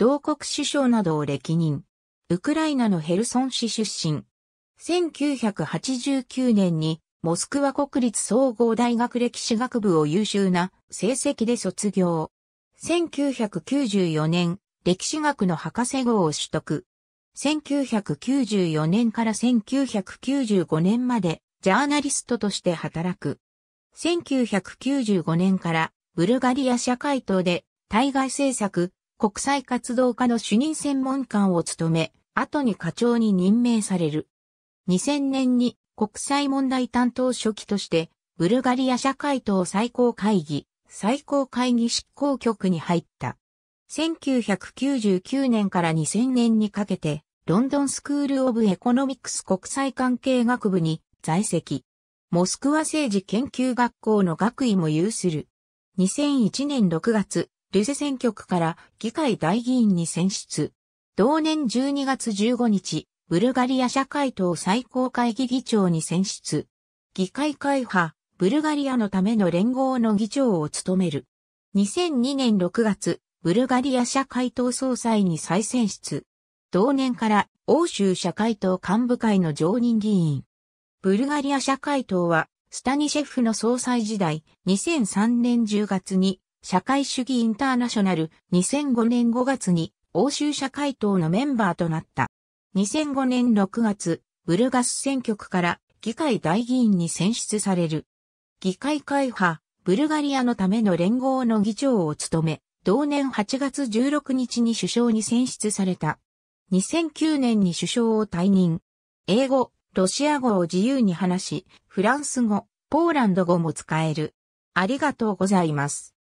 同国首相などを歴任。ウクライナのヘルソン市出身。1989年にモスクワ国立総合大学歴史学部を優秀な成績で卒業。1994年、歴史学の博士号を取得。1994年から1995年までジャーナリストとして働く。1995年からブルガリア社会党で対外政策、国際活動家の主任専門官を務め、後に課長に任命される。2000年に国際問題担当書記として、ブルガリア社会党最高会議、最高会議執行局に入った。1999年から2000年にかけて、ロンドンスクールオブエコノミクス国際関係学部に在籍。モスクワ政治研究学校の学位も有する。2001年6月、ルセ選挙区から議会大議員に選出。同年12月15日、ブルガリア社会党最高会議議長に選出。議会会派、ブルガリアのための連合の議長を務める。2002年6月、ブルガリア社会党総裁に再選出。同年から欧州社会党幹部会の常任議員。ブルガリア社会党はスタニシェフの総裁時代2003年10月に社会主義インターナショナル2005年5月に欧州社会党のメンバーとなった。2005年6月、ブルガス選挙区から議会大議員に選出される。議会会派、ブルガリアのための連合の議長を務め、同年8月16日に首相に選出された。2009年に首相を退任。英語、ロシア語を自由に話し、フランス語、ポーランド語も使える。ありがとうございます。